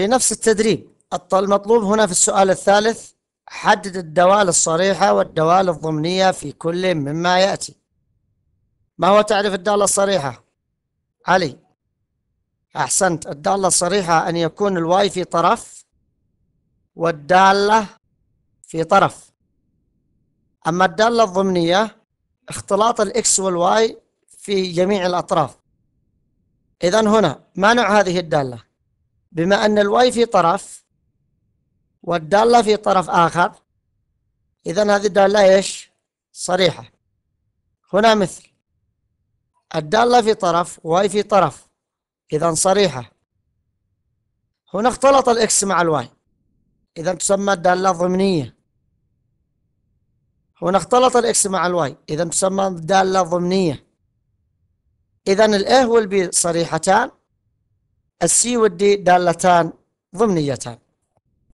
في نفس التدريب. المطلوب هنا في السؤال الثالث حدد الدوال الصريحة والدوال الضمنية في كل مما يأتي. ما هو تعريف الدالة الصريحة؟ علي. أحسنت. الدالة الصريحة أن يكون ال Y في طرف والدالة في طرف. أما الدالة الضمنية اختلاط ال X وال Y في جميع الأطراف. إذا هنا ما نوع هذه الدالة؟ بما أن ال Y في طرف والدالة في طرف آخر إذا هذه الدالة إيش؟ صريحة. هنا مثل. الدالة في طرف Y في طرف. إذا صريحة. هنا اختلط ال X مع ال Y. إذا تسمى الدالة ضمنية. هنا اختلط ال X مع ال Y. إذا تسمى دالة ضمنية. إذا الإيه والبي صريحتان. السي والدي دالتان ضمنيتان.